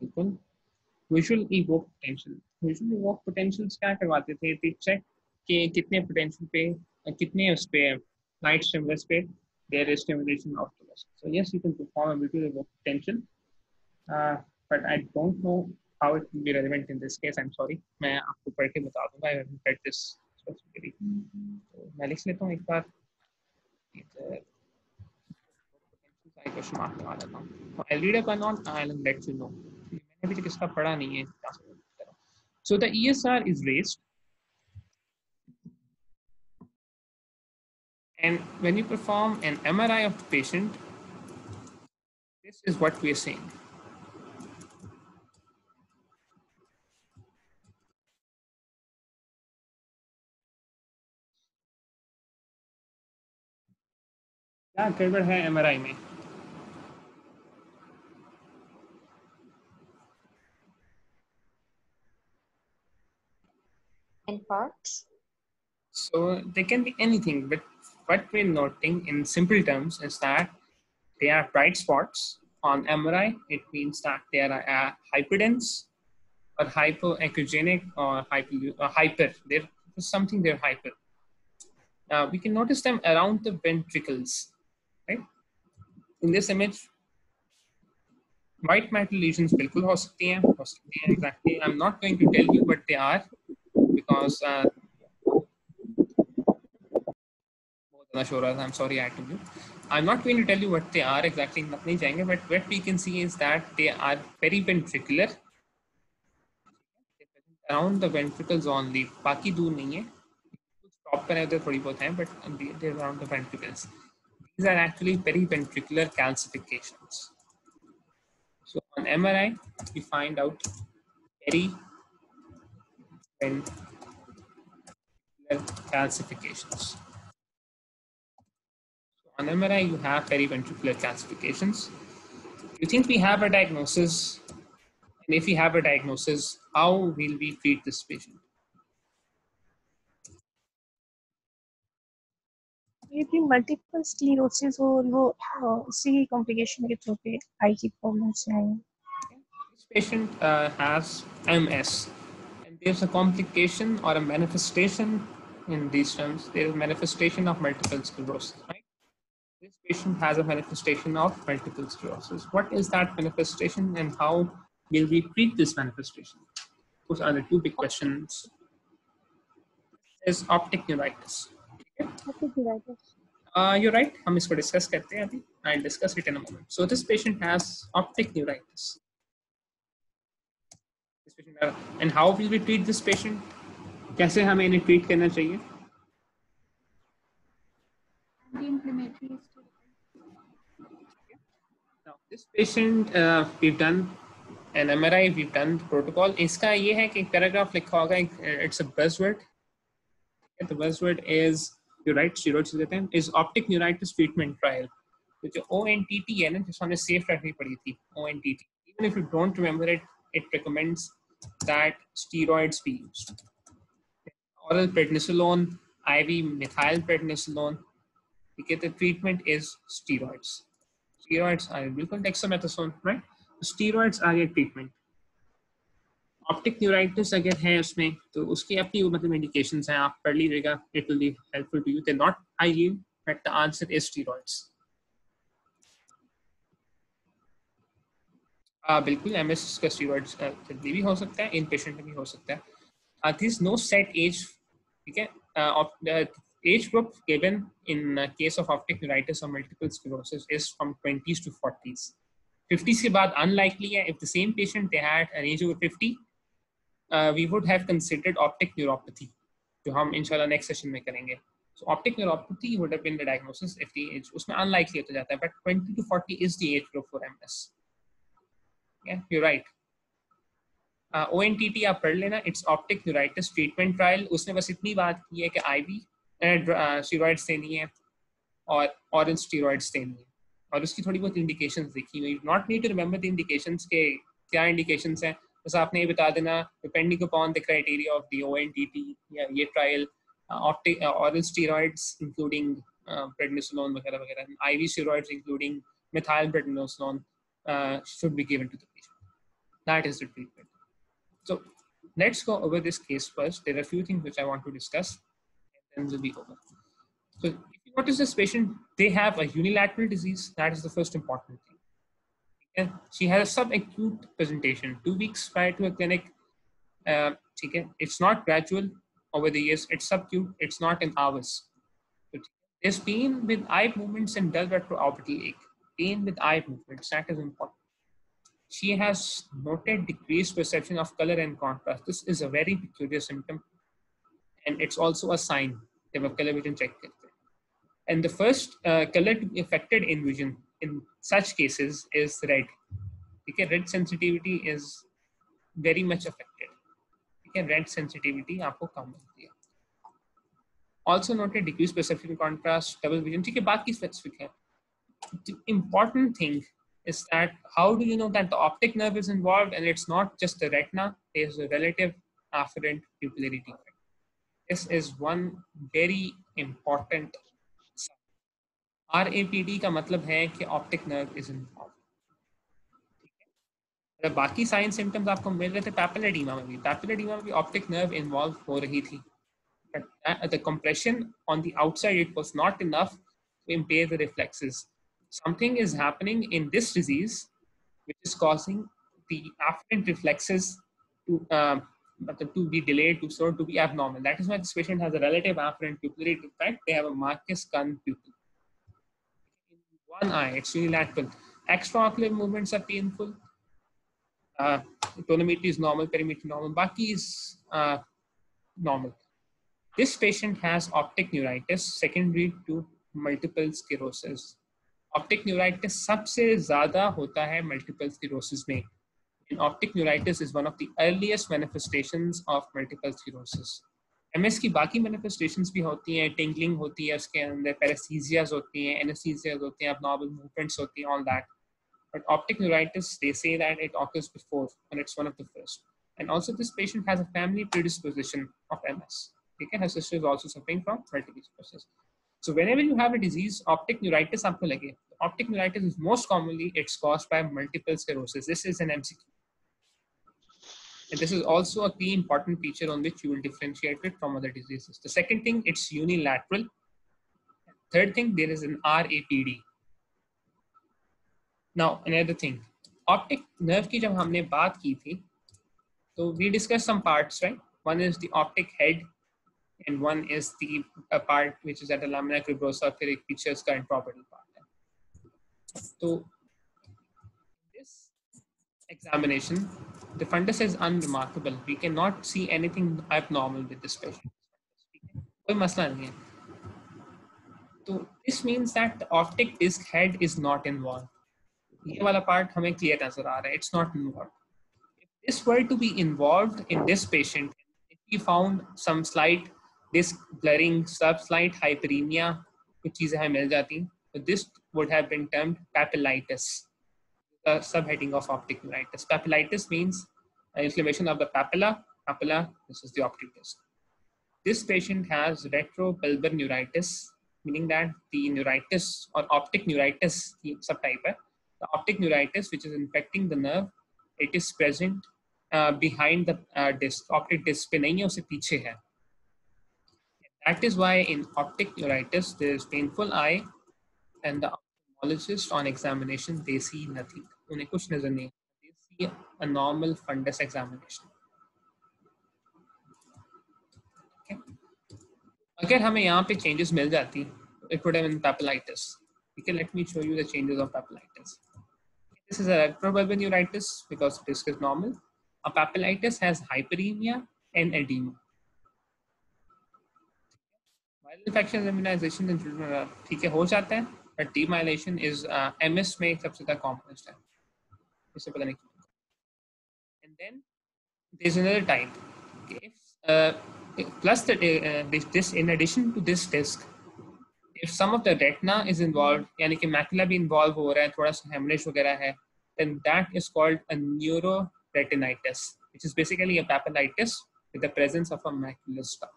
बिल्कुल। Visual evoke potential visual evoke potentials क्या करवाते थे? थे चेक कि कितने पोटेंशियल पे, कितने उस पे लाइट स्टिमुलस पे there is stimulation of the vessel so yes you can perform a visual evoke potential but I don't know it will be relevant in this case I am sorry मैं आपको पढ़ के बता दूँगा I have read this specifically तो मैं लिख लेता हूँ एक बार। I I'll read up and on I'll let you know अभी तक इसका पढ़ा नहीं है so the ESR is raised and when you perform an MRI of the patient this is what we are seeing क्या गड़बड़ है एमआरआई में and parts? So they can be anything, but what we're noting in simple terms is that they are bright spots on MRI. It means that they are uh, hyperdense or hypoechogenic or hyper. Uh, hyper. They're something they're hyper. Now we can notice them around the ventricles, right? In this image, white matter lesions बिल्कुल हो सकती हैं हो सकती हैं exactly I'm not going to tell you what they are because uh, I'm sorry, I'm not going to tell you what they are exactly, but what we can see is that they are periventricular Around the ventricles only. Baki do Top but they're around the ventricles. These are actually periventricular calcifications. So on MRI, we find out very periventricular calcifications on MRI, you have periventricular calcifications. You think we have a diagnosis? And if we have a diagnosis, how will we treat this patient? ये भी multiple sclerosis और वो उसी complication के through पे आई की problem से आई This patient uh, has MS, and there's a complication or a manifestation in these terms. There is manifestation of multiple sclerosis, right? This patient has a manifestation of multiple sclerosis. What is that manifestation and how will we treat this manifestation? Those are the two big questions. Is optic neuritis. Uh, you're right. हम इसको discuss करते हैं अभी. I'll discuss it in a moment. So this patient has optic neuritis. Uh, and how will we treat this patient? कैसे हमें इन्हें treat करना चाहिए? This patient, uh, we've done an MRI, we've done the protocol. इसका ये है कि paragraph लिखा होगा, it's a buzzword. The buzzword is, you're right, steroids देते हैं, is optic neuritis treatment trial. तो जो ONTT है ना, जिसको हमने safe रखनी पड़ी थी, ONTT. Even if you don't remember it, it recommends that steroids be used. Oral prednisolone, IV methylprednisolone. Okay, the treatment is steroids. Steroids are bilkul dexamethasone, right? Steroids are your treatment. Optic neuritis अगर है उसमें तो उसके अपनी मतलब indications हैं आप पढ़ लीजिएगा it will be helpful to you they not I you but the answer is steroids बिल्कुल एम एस का स्टीरोड जल्दी भी हो सकता है इन पेशेंट में भी हो सकता है। दिस नो सेट एज ठीक है? Age group given in case of optic neuritis और multiple sclerosis is from twenties to forties fifties के बाद अनलाइकली है if the same patient they had an age over fifty we would have considered optic neuropathy जो हम इनशाला next session में करेंगे। So optic neuropathy would have been the diagnosis if the age उसमें unlikely होता जाता है but twenty to forty is the age group for M Yeah, you're right. Uh, ONTT आप पढ़ लेना, it's optic neuritis treatment trial. उसने बस इतनी बात की है कि IV स्टीरॉइड्स देनी है और ऑरेंज स्टीरॉइड्स देनी है और उसकी थोड़ी बहुत इंडिकेशन देखी हुई not need to remember the indication के क्या इंडिकेशन हैं बस आपने ये बता देना depending upon the criteria of the O N T T या ये trial optic orange steroids including prednisolone वगैरह वगैरह IV steroids including methyl prednisolone uh, should be given to. That is the treatment. So let's go over this case first. There are a few things which I want to discuss, and then we'll be over. So if you notice this patient, they have a unilateral disease. That is the first important thing. Okay? She has a subacute presentation. Two weeks prior to a clinic, uh, it's not gradual over the years. It's subacute. It's not in hours. There's pain with eye movements and dull retroorbital ache. Pain with eye movements. That is important she has noted decreased perception of color and contrast. This is a very peculiar symptom, and it's also a sign जब आप color vision check करते हैं. And the first uh, color to be affected in vision in such cases is red. Okay, red sensitivity is very much affected. Okay, red sensitivity आपको कम मिलती है. Also noted decreased perception contrast, double vision. ठीक है, बाकी specific है. The important thing is that how do you know that the optic nerve is involved and it's not just the retina, there's a relative afferent pupillary defect. This is one very important RAPD का मतलब है कि optic nerve is involved. अगर बाकी sign symptoms आपको मिल रहे थे पैपिलर edema में भी पैपिलर एडीमा में भी ऑप्टिक नर्व इन्वॉल्व हो रही थी but the compression on the outside it was not enough to impair the reflexes something is happening in this disease which is causing the afferent reflexes to um, to be delayed to sort to be abnormal. That is why this patient has a relative afferent pupillary defect. They have a Marcus Gunn pupil. In one eye, it's unilateral. Extraocular movements are painful. Uh, tonometry is normal, perimetry normal. Baki is uh, normal. This patient has optic neuritis secondary to multiple sclerosis. Optic neuritis सबसे ज़्यादा होता है multiple sclerosis में। And optic neuritis is one of the earliest manifestations of multiple sclerosis MS की बाकी manifestations भी होती हैं टिंगलिंग होती है उसके अंदर पैरासीजियाज होती हैं एनेस्थीसियाज होते हैं अबनॉर्मल मूवमेंट्स होती हैं all that but optic neuritis they say that it occurs before and it's one of the first and also this patient has a family predisposition of MS ठीक है? Her sister is also suffering from multiple sclerosis so whenever you have a disease, optic neuritis आपको लगे. Optic neuritis is most commonly it's caused by multiple sclerosis. This is an MCQ. And this is also a key important feature on which you will differentiate it from other diseases. The second thing, it's unilateral. Third thing, there is an RAPD. Now, another thing, optic nerve की जब हमने बात की थी, so we discussed some parts, right? One is the optic head and one is the part which is at the lamina cribrosa philic features current property part. So this examination, the fundus is unremarkable. We cannot see anything abnormal with this patient. So this means that the optic disc head is not involved. This part part हमें clear नजर आ रहा this were to be involved in this patient, if we found some slight disc blurring, subslight hyperemia, कुछ चीज़ें हमें मिल जाती तो this would have been termed papillitis sub heading of optic myelitis papillitis means inflammation of the papilla papilla this is the optic disc this patient has retro bulbar neuritis meaning that the neuritis और optic neuritis की sub type है the optic neuritis which is infecting the nerve it is present behind the disc optic disc पे नहीं है उसे पीछे है। that is why in optic neuritis, there is painful eye and the ophthalmologist on examination, they see nothing. They see a normal fundus examination. Okay. अगर हमें यहाँ पे changes मिल जाती, it would have been papillitis. Okay, let me show you the changes of papillitis. This is a retrobulbar neuritis because disc is normal. A papillitis has hyperemia and edema. Viral infection immunization इन ठीक है हो जाते हैं but डीमाइलेशन is MS में सबसे ज़्यादा commonest है इससे पता नहीं and then there is another type uh, uh, this, this in addition to this disc if some of the retina is involved यानी कि मैकुला भी इन्वॉल्व हो रहा है थोड़ा सा हेमरेज वगैरह है then that is called a neuroretinitis which is basically a papillitis with the presence of a macular scar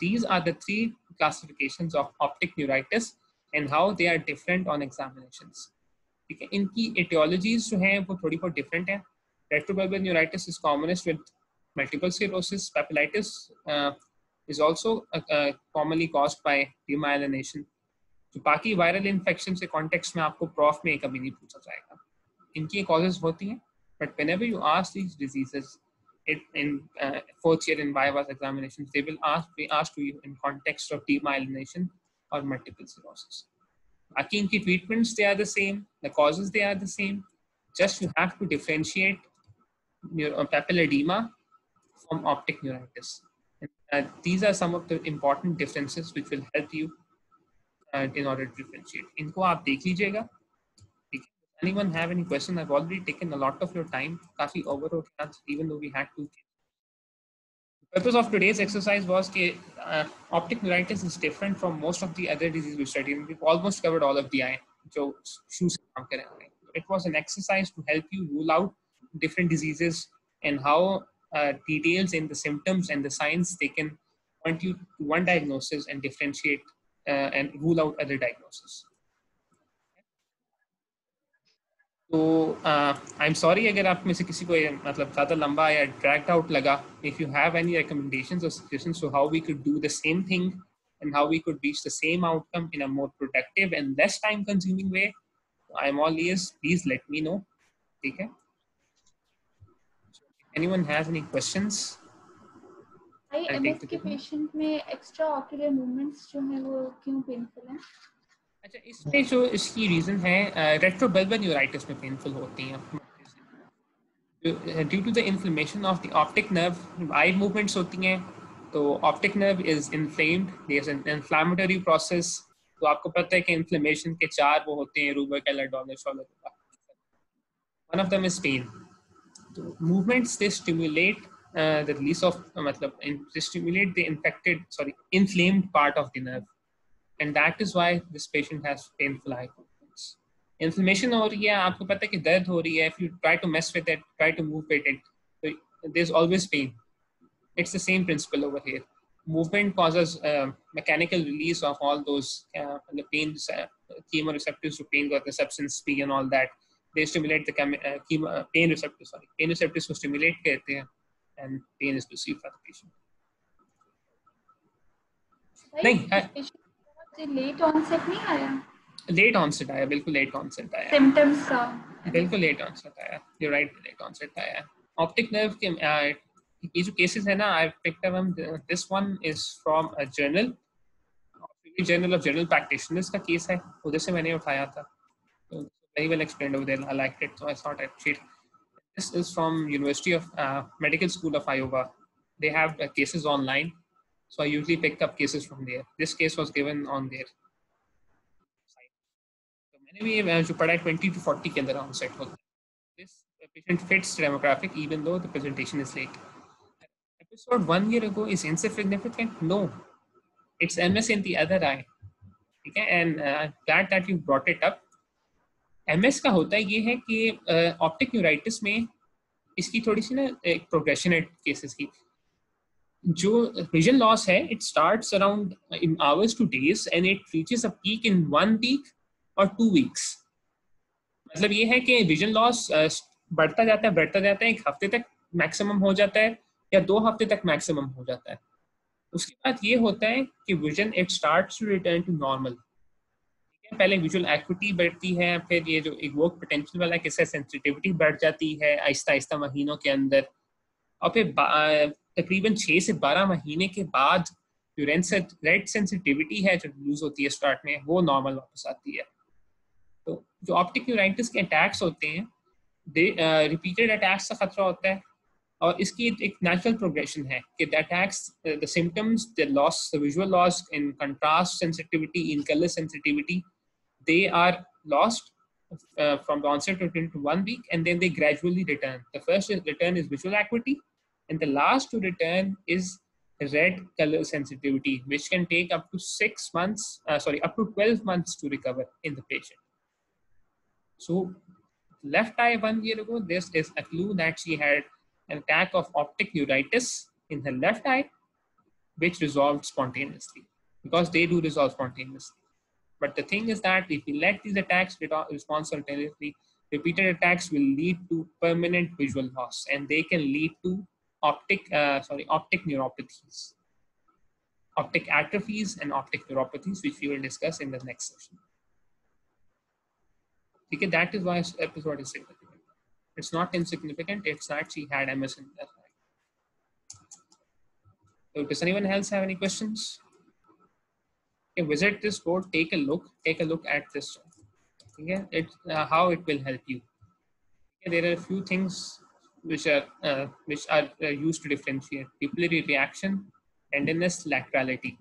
these are the three classifications of optic neuritis and how they are different on examinations. ठीक है इनकी etiologies जो हैं वो थोड़ी बहुत different हैं retrobulbar neuritis is commonest with multiple sclerosis. Papillitis uh, is also uh, uh, commonly caused by demyelination. तो बाकी वायरल इन्फेक्शन से कॉन्टेक्स्ट में आपको प्रॉफ में कभी नहीं पूछा जाएगा इनकी कॉजेज होती हैं but whenever you ask these diseases it in uh, fourth year in Viva's examinations they will ask be asked to you in context of demyelination or multiple sclerosis. बाकी इनकी treatments they are the same, the causes they are the same. Just you have to differentiate your uh, papillary edema from optic neuritis. And, uh, these are some of the important differences which will help you uh, in order to differentiate. इनको आप देख लीजिएगा. ठीक है? Anyone have any question? I've already taken a lot of your time. काफी over हो गया, even though we had to. The purpose of today's exercise was that uh, optic neuritis is different from most of the other diseases we studied. We've almost covered all of the eye. So, shoes काम कर रहे हैं. it was an exercise to help you rule out different diseases and how uh, details in the symptoms and the signs they can point you to one diagnosis and differentiate uh, and rule out other diagnoses. तो आई am sorry अगर आप में से किसी को मतलब ज़्यादा लंबा या ड्रैक्ड आउट लगा if you have any recommendation और suggestion so how we could do the same thing and how we could reach the same outcome in a more productive and less time consuming way I am all ears please let me know ठीक है Anyone has any questions? I MS के patient में extra ocular movements जो है वो क्यों painful है? अच्छा इसमें जो इसकी रीजन है रेट्रोबल्बर न्यूराइटिस में पेनफुल होती हैं। Due to the inflammation of the optic nerve eye movements होती हैं तो optic nerve is inflamed there an inflammatory process तो आपको पता है कि इन्फ्लेमेशन के चार वो होते हैं rubor calor dolor शॉलर one of them is pain तो movements they stimulate the release of uh, मतलब in, they stimulate the infected sorry inflamed part of the nerve and that is why this patient has painful eye movements. Inflammation हो रही है आपको पता है कि दर्द हो रही है if you try to mess with it try to move with it so there's always pain it's the same principle over here movement causes uh, mechanical release of all those uh, the pain uh, chemoreceptors to pain the substance P and all that they stimulate the chemi- uh, chemo, uh, pain receptors sorry pain receptors को stimulate कहते हैं and pain is perceived by the patient नहीं, है- patient Late onset नहीं आया? बिल्कुल late onset आया। Symptoms का। बिल्कुल लेट ऑनसेट आया यू राइट लेट ऑनसेट आया। ऑप्टिक नर्व के uh, ये जो केसेस है ना I picked up this one is from a journal journal of general practitioners का केस है उधर से मैंने उठाया था। तो very well explained over there I like it so I thought I share this is from university of medical school of Iowa they have uh, cases online so i usually pick up cases from there this case was given on site तो मैंने भी ये जो पढ़ा है 20 to 40 के अंदर onset होता है patient fits demographic even though the presentation is late episode one year ago is insignificant no it's ms in the other eye ठीक है uh, glad that you brought it up ms का होता है ये है कि ऑप्टिक न्यूराइटिस में इसकी थोड़ी सी ना एक प्रोग्रेशन है केसेस की जो विजन लॉस है it starts around in hours to days and it reaches a peak in one week और टू वीक्स मतलब ये है कि विजन लॉस बढ़ता जाता है, बढ़ता जाता है, एक हफ़्ते तक मैक्सिमम हो जाता है या दो हफ़्ते तक मैक्सिमम हो जाता है। उसके बाद ये होता है कि vision it starts to return to normal पहले विजुअल एक्टिविटी बढ़ती है, फिर ये जो एक वर्क पोटेंशियल वाला किससे सेंसिटिविटी बढ़ जाती है आहिस्ता आहिस्ता महीनों के अंदर। और फिर तकरीबन छः से बारह महीने के बाद जो रेड सेंसिटिविटी है जो लूज होती है स्टार्ट में वो नॉर्मल वापस आती है तो जो ऑप्टिक न्यूराइटिस के अटैक्स होते हैं रिपीटेड अटैक्स का खतरा होता है और इसकी एक नेचुरल प्रोग्रेशन है कि the attacks the symptoms the loss the visual loss in contrast sensitivity in colour sensitivity lost uh, from the onset to, to one week and then they gradually return. The first return is visual acuity and the last to return is red color sensitivity, which can take up to six months, uh, sorry, up to 12 months to recover in the patient. So left eye one year ago, this is a clue that she had an attack of optic neuritis in her left eye, which resolved spontaneously because they do resolve spontaneously. But the thing is that if we let these attacks respond spontaneously, repeated attacks will lead to permanent visual loss and they can lead to optic, uh, sorry, optic neuropathies, optic atrophies and optic neuropathies, which we will discuss in the next session. Okay, that is why this episode is significant. It's not insignificant. It's that she had MS in so does anyone else have any questions? Okay, visit this board, take a look, take a look at this. Okay, it, uh, how it will help you. Okay, there are a few things which are uh, which are uh, used to differentiate pupillary reaction, tenderness, laterality.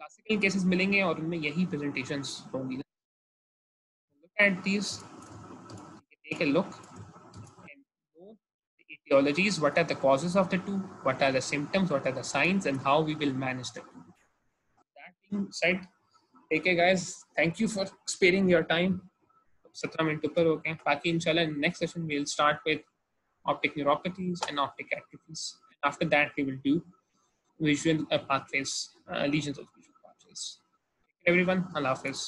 Classical cases मिलेंगे और उनमें यही presentations होंगी look at these take a look and know the etiologies what are the causes of the two what are the symptoms what are the signs and how we will manage them that being said take care guys thank you for sparing your time 17 minute ऊपर हो गए बाकी इंशाल्लाह next session we'll start with optic neuropathies and optic atrophies after that we will do visual uh, pathways uh, lesions of visual pathways everyone allah hafiz